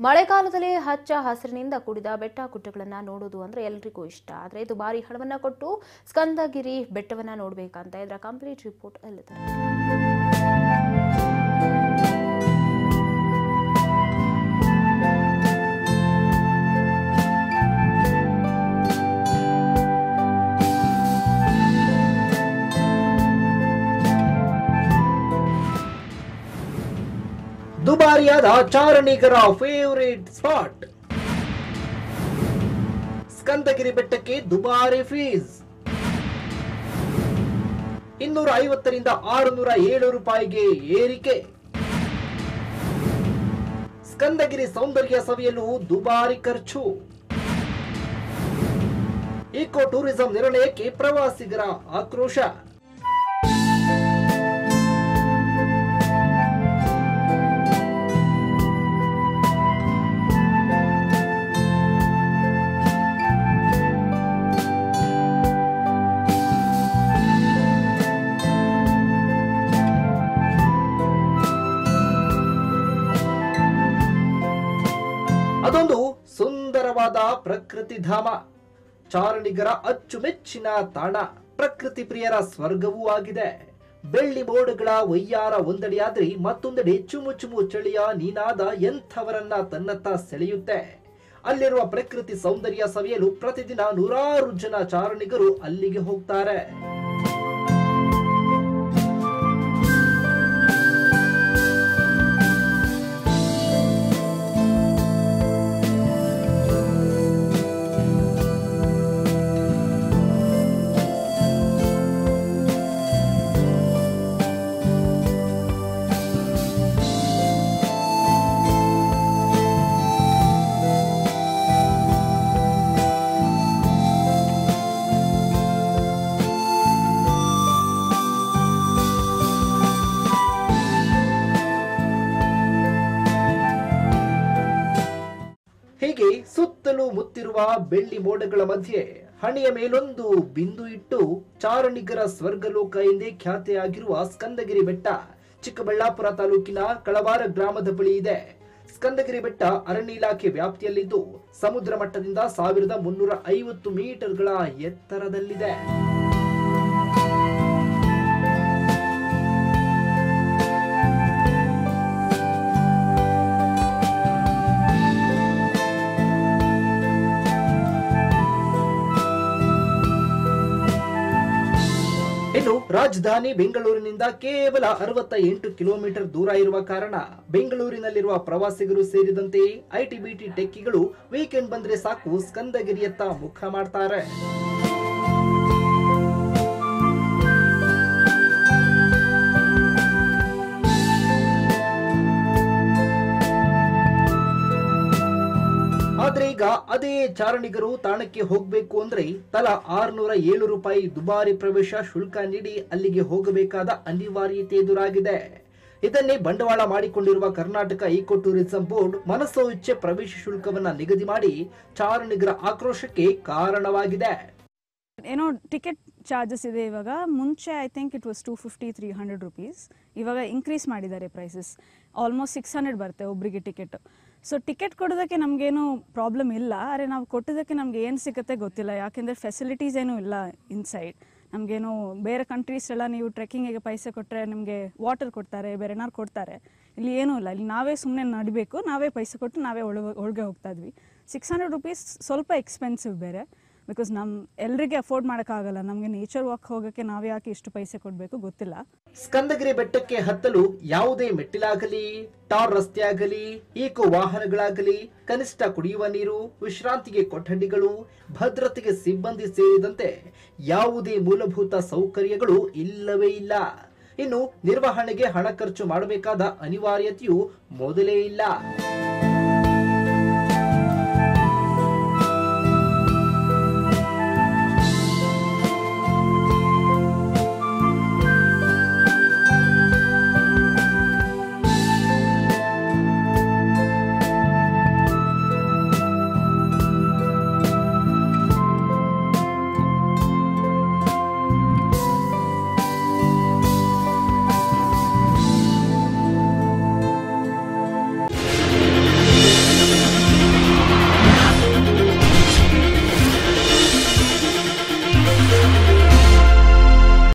ಮಳೆಗಾಲದಲ್ಲಿ ಹಚ್ಚ ಹಸಿರಿನಿಂದ ಕೂಡಿದ ಬೆಟ್ಟ ಗುಡ್ಡಗಳನ್ನು ನೋಡೋದು ಅಂದ್ರೆ ಎಲ್ರಿಗೂ ಇಷ್ಟ. ಆದರೆ ಭಾರಿ ಹಣವನ್ನ ಕೊಟ್ಟು ಸ್ಕಂದಗಿರಿ ಬೆಟ್ಟವನ್ನ ನೋಡಬೇಕಂತ ಇದರ ಕಂಪ್ಲೀಟ್ ರಿಪೋರ್ಟ್ ಅಲ್ಲಿದೆ. ದುಬಾರಿಯಾದ ಚಾರಣಿಗರ ಫೇವರೇಟ್ ಸ್ಪಾಟ್ ಸ್ಕಂದಗಿರಿ ಬೆಟ್ಟಕ್ಕೆ ದುಬಾರಿ ಫೀಸ್ ಇನ್ನೂರ ಐವತ್ತರಿಂದ ಆರುನೂರ ಏಳು ರೂಪಾಯಿಗೆ ಏರಿಕೆ. ಸ್ಕಂದಗಿರಿ ಸೌಂದರ್ಯ ಸವಿಯಲು ದುಬಾರಿ ಖರ್ಚು. ಇಕೋ ಟೂರಿಸಂ ನಿರ್ಣಯಕ್ಕೆ ಪ್ರವಾಸಿಗರ ಆಕ್ರೋಶ. ಸುಂದರವಾದ ಪ್ರಕೃತಿ ಧಾಮ. ಚಾರಣಿಗರ ಅಚ್ಚುಮೆಚ್ಚಿನ ತಾಣ. ಪ್ರಕೃತಿ ಪ್ರಿಯರ ಸ್ವರ್ಗವೂ ಆಗಿದೆ. ಬೆಳ್ಳಿ ಮೋಡಗಳ ಒಯ್ಯಾರ ಒಂದಡಿಯಾದ್ರಿ ಮತ್ತೊಂದೆಡೆ ಚುಮು ಚುಮು ಚಳಿಯ ನೀನಾದ ಎಂಥವರನ್ನ ತನ್ನತ್ತ ಸೆಳೆಯುತ್ತೆ. ಅಲ್ಲಿರುವ ಪ್ರಕೃತಿ ಸೌಂದರ್ಯ ಸವಿಯಲು ಪ್ರತಿದಿನ ನೂರಾರು ಜನ ಚಾರಣಿಗರು ಅಲ್ಲಿಗೆ ಹೋಗ್ತಾರೆ. ಹೀಗೆ ಸುತ್ತಲೂ ಮುತ್ತಿರುವ ಬೆಳ್ಳಿ ಮೋಡಗಳ ಮಧ್ಯೆ ಹಣೆಯ ಮೇಲೊಂದು ಬಿಂದು ಇಟ್ಟು ಚಾರಣಿಗರ ಸ್ವರ್ಗಲೋಕ ಎಂದೇ ಖ್ಯಾತಿಯಾಗಿರುವ ಸ್ಕಂದಗಿರಿ ಬೆಟ್ಟ ಚಿಕ್ಕಬಳ್ಳಾಪುರ ತಾಲೂಕಿನ ಕಳವಾರ ಗ್ರಾಮದ ಬಳಿ ಇದೆ. ಸ್ಕಂದಗಿರಿ ಬೆಟ್ಟ ಅರಣ್ಯ ಇಲಾಖೆ ವ್ಯಾಪ್ತಿಯಲ್ಲಿದ್ದು ಸಮುದ್ರ ಮಟ್ಟದಿಂದ ಸಾವಿರದ ಮುನ್ನೂರ ಐವತ್ತು ಮೀಟರ್ಗಳ ಎತ್ತರದಲ್ಲಿದೆ. ರಾಜಧಾನಿ ಬೆಂಗಳೂರಿನಿಂದ ಕೇವಲ ಅರವತ್ತ ಎಂಟು ಕಿಲೋಮೀಟರ್ ದೂರ ಇರುವ ಕಾರಣ ಬೆಂಗಳೂರಿನಲ್ಲಿರುವ ಪ್ರವಾಸಿಗರು ಸೇರಿದಂತೆ ಐಟಿ ಬಿಟಿ ಟೆಕ್ಕಿಗಳು ವೀಕೆಂಡ್ ಬಂದ್ರೆ ಸಾಕು ಸ್ಕಂದಗಿರಿಯತ್ತ ಮುಖ ಮಾಡ್ತಾರೆ. ಈಗ ಅದೇ ಚಾರಣಿಗರು ತಾಣಕ್ಕೆ ಹೋಗಬೇಕು ಅಂದ್ರೆ ತಲಾ ಆರ್ನೂರ ಏಳು ರೂಪಾಯಿ ದುಬಾರಿ ಪ್ರವೇಶ ಶುಲ್ಕ ನೀಡಿ ಅಲ್ಲಿಗೆ ಹೋಗಬೇಕಾದ ಅನಿವಾರ್ಯತೆ ಎದುರಾಗಿದೆ. ಇದನ್ನೇ ಬಂಡವಾಳ ಮಾಡಿಕೊಂಡಿರುವ ಕರ್ನಾಟಕ ಈಕೋ ಟೂರಿಸಂ ಬೋರ್ಡ್ ಮನಸ್ಸೋ ಇಚ್ಛೆ ಪ್ರವೇಶ ಶುಲ್ಕವನ್ನ ನಿಗದಿ ಮಾಡಿ ಚಾರಣಿಗರ ಆಕ್ರೋಶಕ್ಕೆ ಕಾರಣವಾಗಿದೆ. ಏನೋ ಟಿಕೆಟ್ ಚಾರ್ಜಸ್ ಇದೆ ಇವಾಗ. ಮುಂಚೆ I think it was two fifty three hundred rupees ಇವಾಗ ಇನ್ಕ್ರೀಸ್ ಮಾಡಿದ್ದಾರೆ ಪ್ರೈಸಸ್ ಆಲ್ಮೋಸ್ಟ್ ಸಿಕ್ಸ್ ಹಂಡ್ರೆಡ್ ಬರುತ್ತೆ ಒಬ್ಬರಿಗೆ ಟಿಕೆಟ್. ಸೊ ಟಿಕೆಟ್ ಕೊಡೋದಕ್ಕೆ ನಮಗೇನು ಪ್ರಾಬ್ಲಮ್ ಇಲ್ಲ. ಆದರೆ ನಾವು ಕೊಟ್ಟಿದ್ದಕ್ಕೆ ನಮಗೆ ಏನು ಸಿಗುತ್ತೆ ಗೊತ್ತಿಲ್ಲ. ಯಾಕೆಂದರೆ ಫೆಸಿಲಿಟೀಸ್ ಏನೂ ಇಲ್ಲ ಇನ್ಸೈಡ್ ನಮಗೇನು ಬೇರೆ ಕಂಟ್ರೀಸ್ ಎಲ್ಲ ನೀವು ಟ್ರೆಕ್ಕಿಂಗಿಗೆ ಪೈಸೆ ಕೊಟ್ಟರೆ ನಿಮಗೆ ವಾಟರ್ ಕೊಡ್ತಾರೆ, ಬೇರೆ ಏನಾರು ಕೊಡ್ತಾರೆ. ಇಲ್ಲಿ ಏನೂ ಇಲ್ಲ. ಇಲ್ಲಿ ನಾವೇ ಸುಮ್ಮನೆ ನಡಿಬೇಕು. ನಾವೇ ಪೈಸೆ ಕೊಟ್ಟು ನಾವೇ ಒಳಗೆ ಒಳಗೆ ಹೋಗ್ತಾ ಇದ್ವಿ. ಸಿಕ್ಸ್ ಹಂಡ್ರೆಡ್ ರುಪೀಸ್ ಸ್ವಲ್ಪ ಎಕ್ಸ್ಪೆನ್ಸಿವ್ ಬೇರೆ. ಬಿಕಾಸ್ ನಮ್ ಎಲ್ಲರಿಗೆ ಅಫೋರ್ಡ್ ಮಾಡೋಕ್ಕಾಗಲ್ಲ. ನಮಗೆ ನೇಚರ್ ವಾಕ್ ಹೋಗಕ್ಕೆ ನಾವು ಯಾಕೆ ಇಷ್ಟು ಪೈಸೆ ಕೊಡಬೇಕು ಗೊತ್ತಿಲ್ಲ. ಸ್ಕಂದಗಿರಿ ಬೆಟ್ಟಕ್ಕೆ ಹತ್ತಲು ಯಾವುದೇ ಮೆಟ್ಟಿಲಾಗಲಿ, ಟಾರ್ ರಸ್ತೆ ಆಗಲಿ ಈಕೋ ವಾಹನಗಳಾಗಲಿ, ಕನಿಷ್ಠ ಕುಡಿಯುವ ನೀರು, ವಿಶ್ರಾಂತಿಗೆ ಕೊಠಡಿಗಳು, ಭದ್ರತೆಗೆ ಸಿಬ್ಬಂದಿ ಸೇರಿದಂತೆ ಯಾವುದೇ ಮೂಲಭೂತ ಸೌಕರ್ಯಗಳು ಇಲ್ಲವೇ ಇಲ್ಲ. ಇನ್ನು ನಿರ್ವಹಣೆಗೆ ಹಣ ಖರ್ಚು ಮಾಡಬೇಕಾದ ಅನಿವಾರ್ಯತೆಯೂ ಮೊದಲೇ ಇಲ್ಲ.